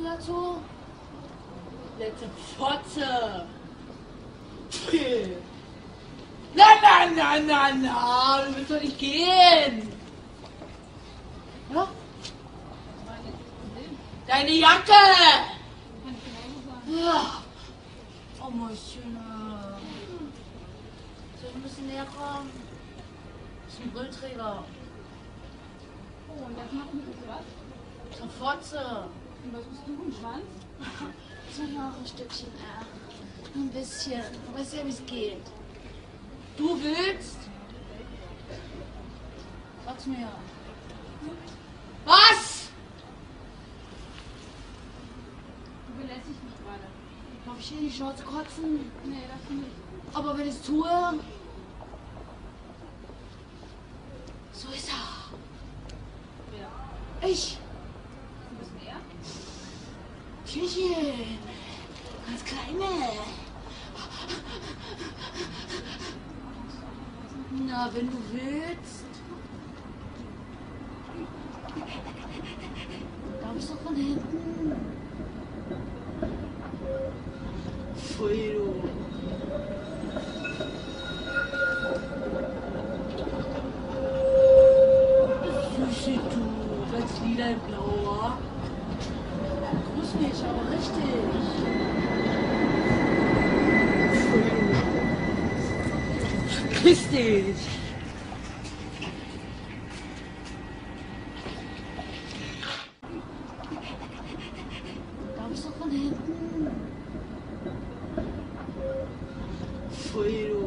du dazu? Letzte Fotze. Na, na, na, na, na, du willst doch nicht gehen. Ja? Deine Jacke! Ja. Oh, Mäuschen. Soll ich ein bisschen näher kommen? Das ist ein Brillträger. Oh, und das machen wir was? Zur Fotze. Was bist du, ein Schwanz? So noch ein Stückchen, ja. Ein bisschen. Du weißt ja, wie es geht. Du willst? Sag's mir. Was? Du belästigst mich gerade. Darf ich dir in die Schnauze kotzen? Nee, das nicht. Aber wenn ich es tue. So ist er. Wer? Ich. Tierchen. Ganz kleine. Na, wenn du willst. Darfst du von hinten? Pfui, du. Süße, du. Ganz lila und blauer. Grüß mich, aber richtig. Grüß dich. Darfst du von hinten? Pfui, du.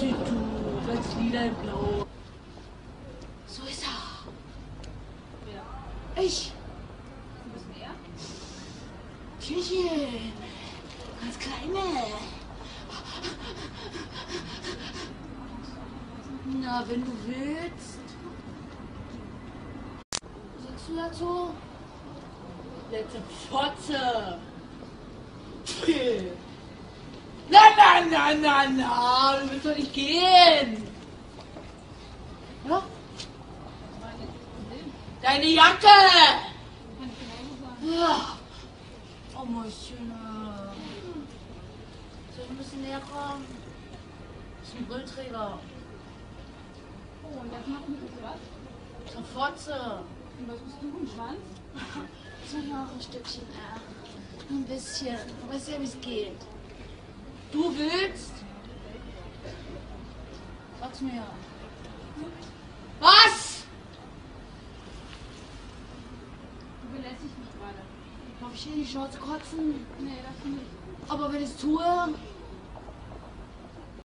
Du. Ganz lila und blau. So ist er. Wer? Ich. Tierchen. Ganz kleine. Na, wenn du willst. Sagst du dazu? Letzte Fotze. Na, na, na, na, na, du willst doch nicht gehen. Ja? Deine Jacke! Ja. Oh, Mäuschen. Soll ich ein bisschen näher kommen? Das ist ein Brillträger. Oh, und das machen wir was? Zur Fotze. Und was bist du, ein Schwanz? So noch ein Stückchen, ja. Ein bisschen. Du weißt ja, wie es geht. Du willst? Sag's mir. Was? Du belästigst mich gerade. Darf ich in die Schnauze kotzen? Nee, das nicht. Aber wenn ich es tue,